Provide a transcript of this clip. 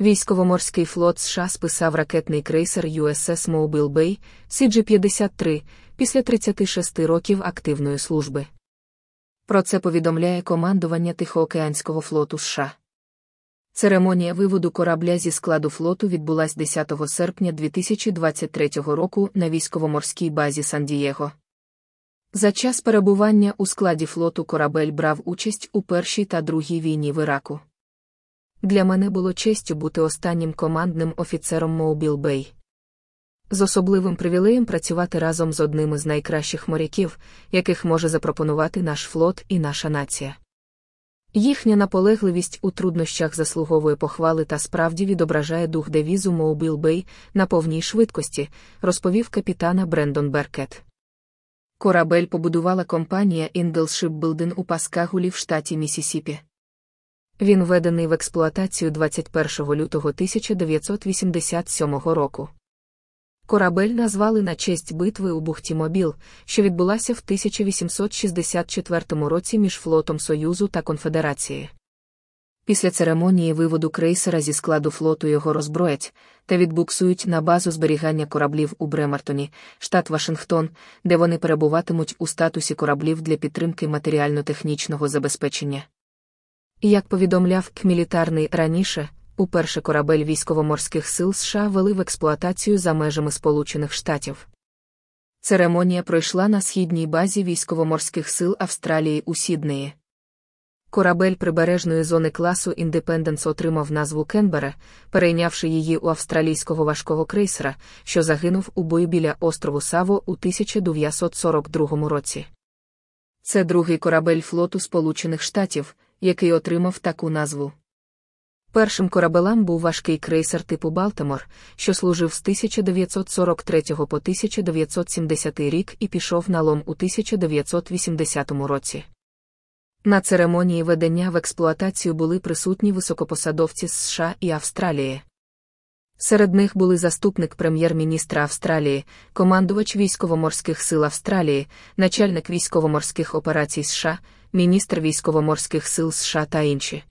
Військово-морський флот США списав ракетний крейсер USS Mobile Bay CG-53 після 36 років активної служби. Про це повідомляє командування Тихоокеанського флоту США. Церемонія виводу корабля зі складу флоту відбулась 10 серпня 2023 року на військово-морській базі Сан-Дієго. За час перебування у складі флоту корабель брав участь у Першій та Другій війні в Іраку. Для мене було честю бути останнім командним офіцером Моубіл Бей. З особливим привілеєм працювати разом з одним із найкращих моряків, яких може запропонувати наш флот і наша нація. Їхня наполегливість у труднощах заслуговує похвали та справді відображає дух девізу Моубіл Бей на повній швидкості, розповів капітана Брендон Беркет. Корабель побудувала компанія Ingalls Shipbuilding у Паскагулі в штаті Місісіпі. Він введений в експлуатацію 21 лютого 1987 року. Корабель назвали на честь битви у бухті Мобіл, що відбулася в 1864 році між флотом Союзу та Конфедерації. Після церемонії виводу крейсера зі складу флоту його розброять та відбуксують на базу зберігання кораблів у Бремертоні, штат Вашингтон, де вони перебуватимуть у статусі кораблів для підтримки матеріально-технічного забезпечення. Як повідомляв Кмілітарний раніше, уперше корабель військово-морських сил США вели в експлуатацію за межами Сполучених Штатів. Церемонія пройшла на східній базі військово-морських сил Австралії у Сіднеї. Корабель прибережної зони класу Індепенденс отримав назву Кенбера, перейнявши її у австралійського важкого крейсера, що загинув у бою біля острову Саво у 1942 році. Це другий корабель флоту Сполучених Штатів, який отримав таку назву. Першим корабелем був важкий крейсер типу Балтимор, що служив з 1943 по 1970 рік і пішов на лом у 1980 році. На церемонії ведення в експлуатацію були присутні високопосадовці з США і Австралії. Серед них були заступник прем'єр-міністра Австралії, командувач військово-морських сил Австралії, начальник військово-морських операцій США, міністр військово-морських сил США та інші.